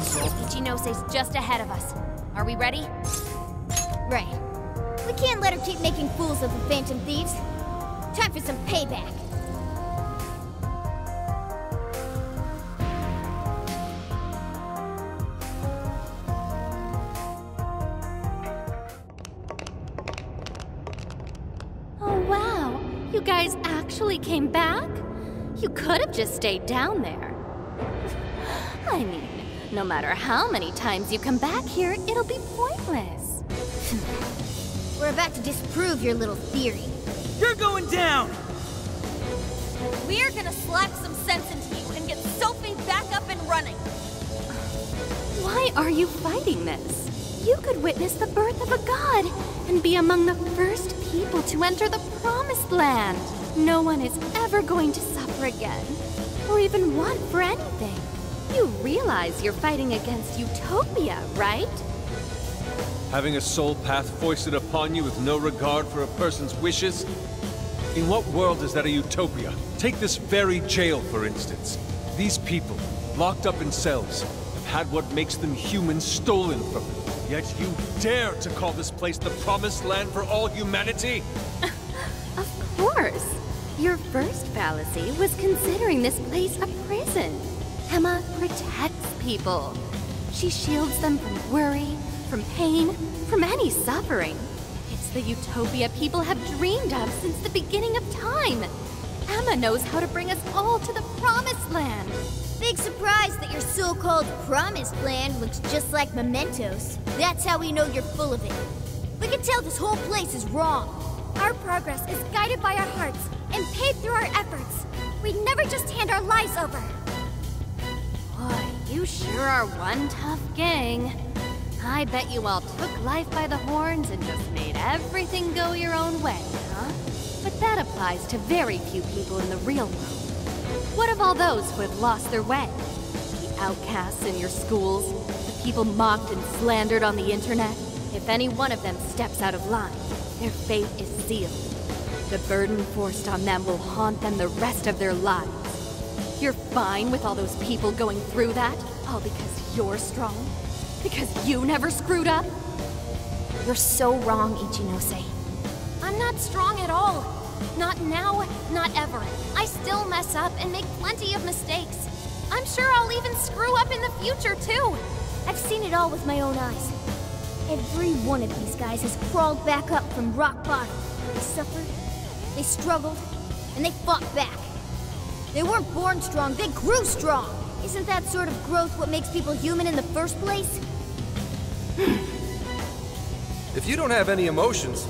Ichinose's just ahead of us. Are we ready? Right. We can't let her keep making fools of the Phantom Thieves. Time for some payback. Oh, wow. You guys actually came back? You could have just stayed down there. I mean, no matter how many times you come back here, it'll be pointless. We're about to disprove your little theory. You're going down! We're gonna slap some sense into you and get Sophia back up and running. Why are you fighting this? You could witness the birth of a god and be among the first people to enter the promised land. No one is ever going to suffer again, or even want for anything. You realize you're fighting against Utopia, right? Having a sole path foisted upon you with no regard for a person's wishes? In what world is that a utopia? Take this very jail, for instance. These people, locked up in cells, have had what makes them human stolen from them. Yet you dare to call this place the promised land for all humanity? Of course. Your first fallacy was considering this place a prison. Emma protects people. She shields them from worry, from pain, from any suffering. It's the utopia people have dreamed of since the beginning of time. Emma knows how to bring us all to the promised land. Big surprise that your so-called promised land looks just like mementos. That's how we know you're full of it. We can tell this whole place is wrong. Our progress is guided by our hearts and paved through our efforts. We never just hand our lives over. Boy, you sure are one tough gang. I bet you all took life by the horns and just made everything go your own way, huh? But that applies to very few people in the real world. What of all those who have lost their way? The outcasts in your schools, the people mocked and slandered on the internet? If any one of them steps out of line, their fate is sealed. The burden forced on them will haunt them the rest of their lives. You're fine with all those people going through that? All because you're strong? Because you never screwed up? You're so wrong, Ichinose. I'm not strong at all. Not now, not ever. I still mess up and make plenty of mistakes. I'm sure I'll even screw up in the future, too. I've seen it all with my own eyes. Every one of these guys has crawled back up from rock bottom. They suffered, they struggled, and they fought back. They weren't born strong, they grew strong. Isn't that sort of growth what makes people human in the first place? Hmm. If you don't have any emotions,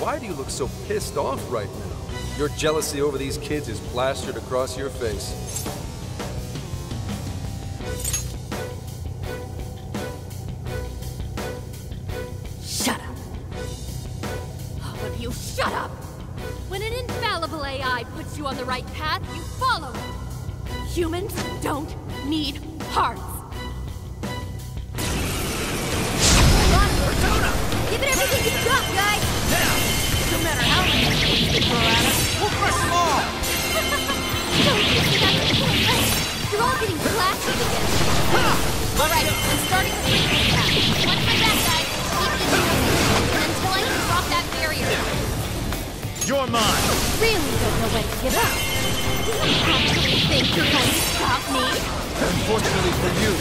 why do you look so pissed off right now? Your jealousy over these kids is plastered across your face. AI puts you on the right path, you follow it. Humans don't need hearts. Give it everything you've got, guys! Now! No matter how many things they throw at us, we'll crush them all! Don't you see that's pointless? You're all getting blasted again. Alright, I'm starting the frequency path. Watch my back, guys. Keep this until I can drop that barrier. You're mine! I really don't know when to give up. Do you actually think you're going to stop me? Unfortunately for you,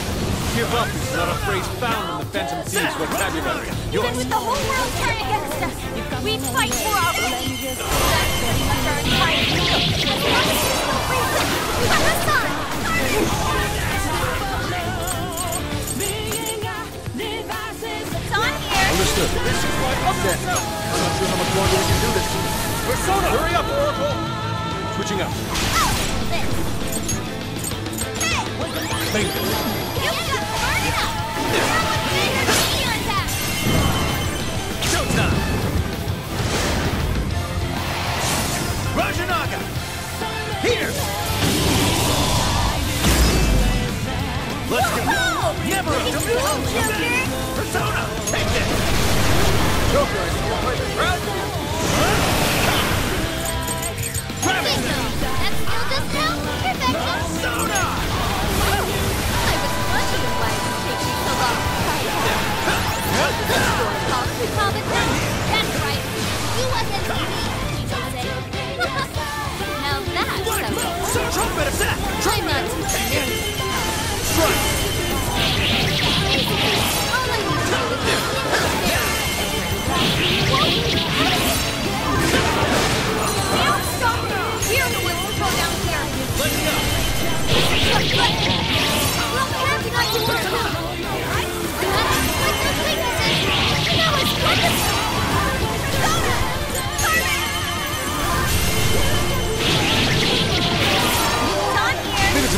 give up is not a phrase found in the Phantom Thieves vocabulary. Even with the whole world turning against us, we fight for our rights. That's pretty much our entire mission. As long as there's no reason, we have the sun. It's on here. Understood. Okay. Persona, hurry up, Oracle! Switching up. It than the attack. Showtime! Raja Naga! Here! Let's go! A! Persona! Take this! Joker, I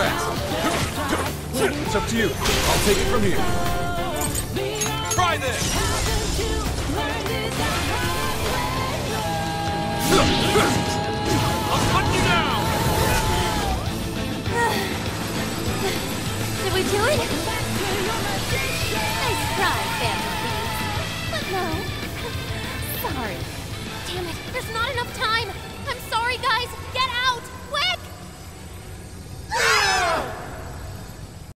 rest. It's up to you. I'll take it from here. Try this!